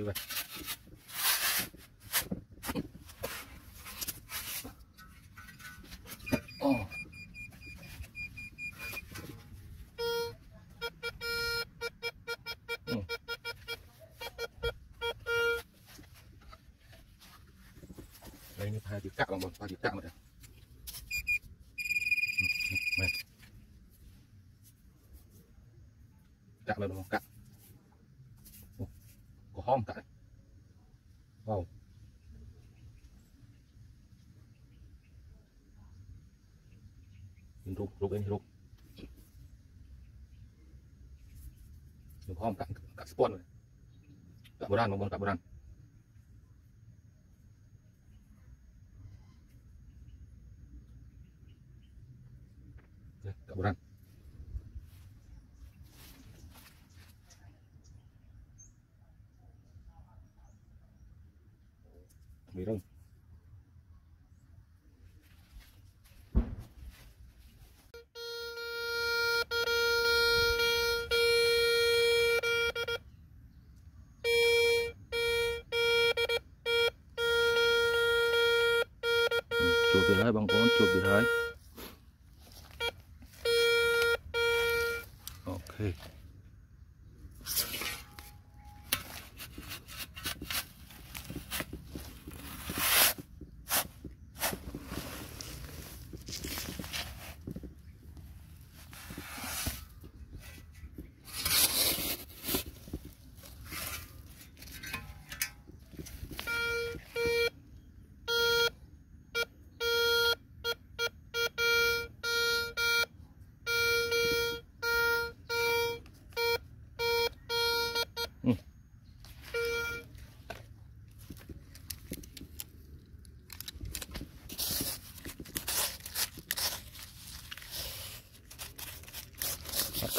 Đây như vậy. Ồ. Đây như hai chữ cạo bằng một hai chữ cạo mà đây. Ừ, ừ, đây. Cạo lên bằng cạo. Ồ, Có hom cạo. Wow. Nhìn rục, anh rục. Đừng có hom cạo cạo spawn rồi. Cạo bồ đàn bằng bồ đàn. Đây, bồ đàn. Mì rong. Con chuột bị hai ok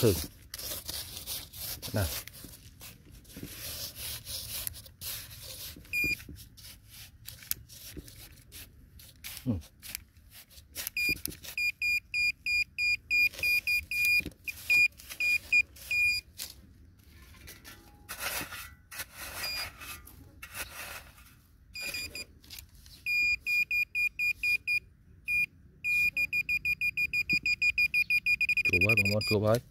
thử. Nào. Ừ. chụp với bằng món chụp với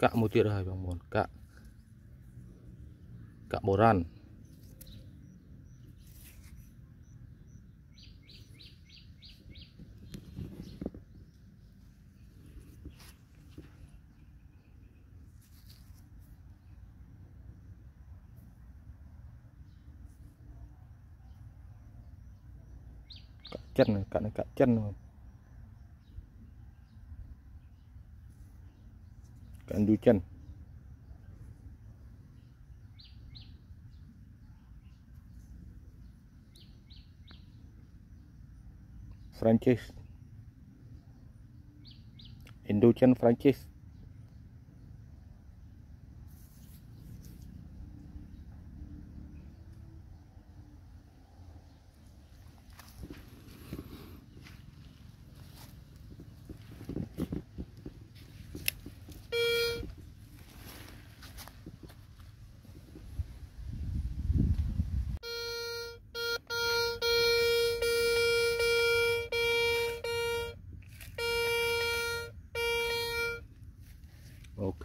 cạo một tiệt rồi bằng một. Cạo cạo bồ ran chân này cạo này cạo chân này cạo đuôi chân franchise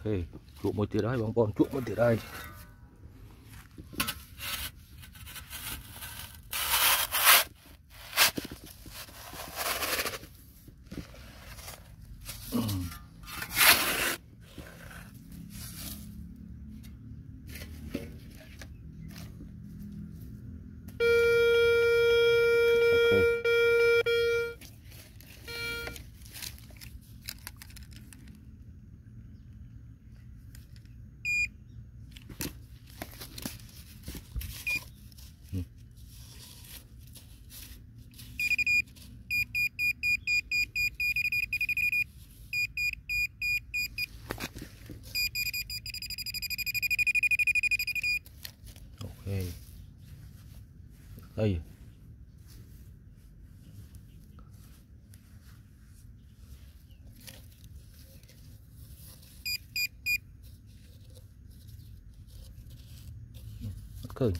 Indochen ok chuột một tí đây bóng bòn chuột một tí đây. Cười.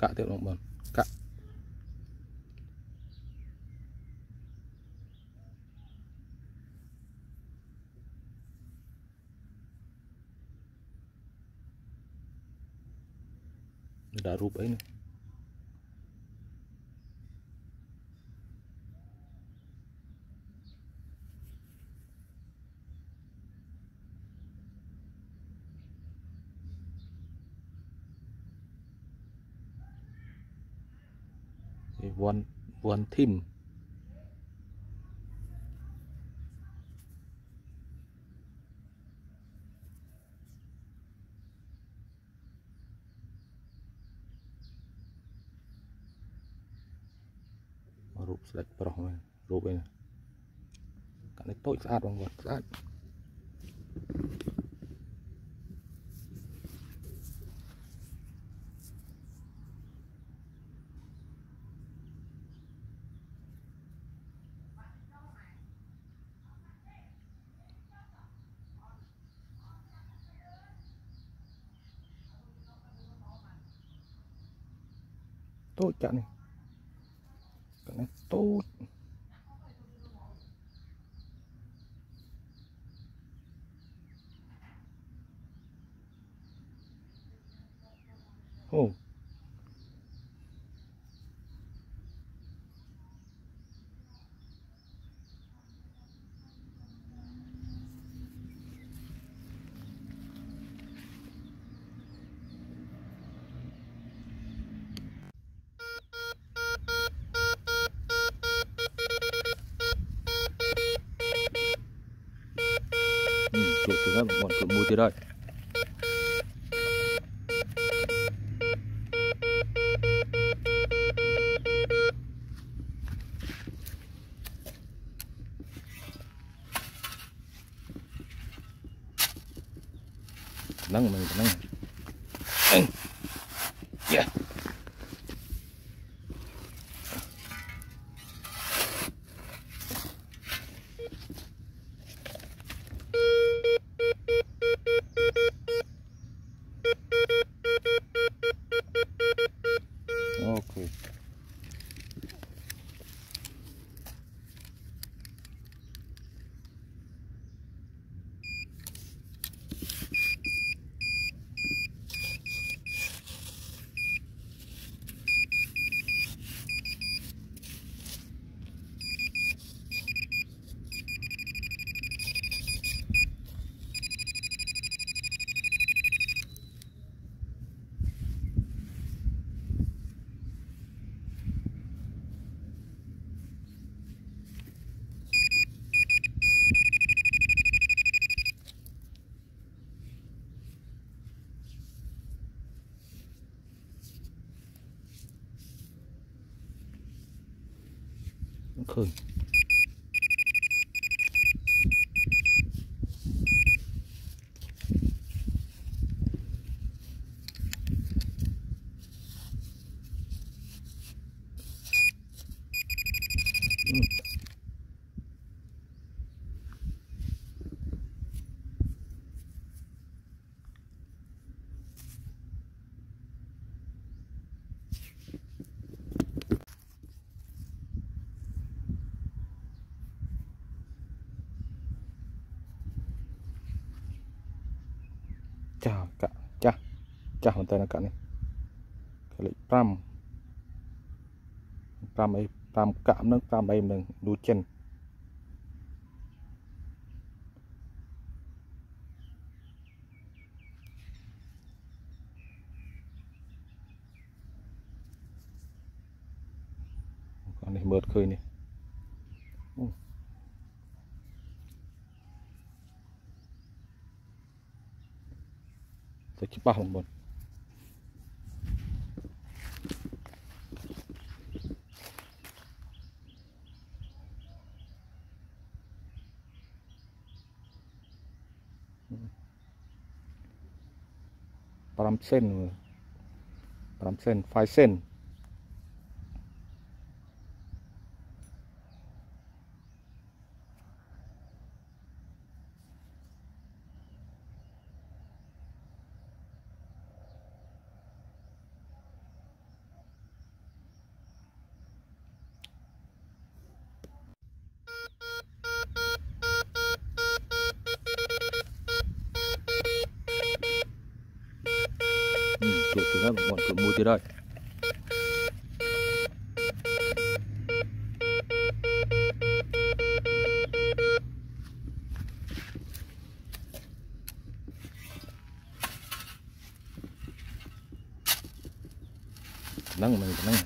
kak tiệu một bần kak đã rụp ấy này. នវ័នធីមរូបស្ដេចប្រុសមែនរូបឯនេះកាក់នេះតូចស្អាតបងប្អូនស្អាត tốt cả này. Cả này tốt. chuột chúng ta bọn chuột mua tới đây nắng mình nắng Cool. ចាស់មែនតើនៅកាក់នេះលេខ5 5អី5កាក់នឹង5អីនឹងឌូចិននេះមើលឃើញនេះតែច្បាស់បងប្អូន เส้นมือปั๊มเส้นไฟเส้น chỗ thứ năm bọn chuột mua từ đây nâng mình nâng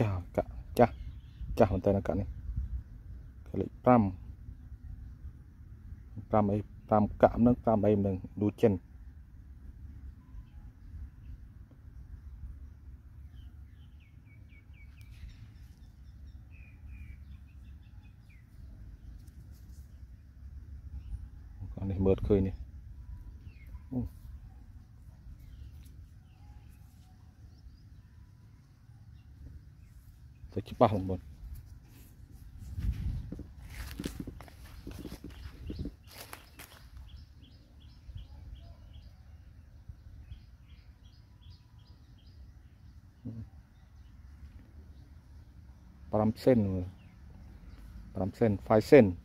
ចាស់កាក់ចាស់ចាស់មែនតើកាក់នេះកលេខ5 5អី5កាក់ហ្នឹង5អីហ្នឹងឌូចិននេះមើលឃើញនេះ 그 깃발 한번 바람 센 바람 센 파이 센